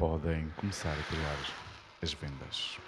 podem começar a criar as vendas.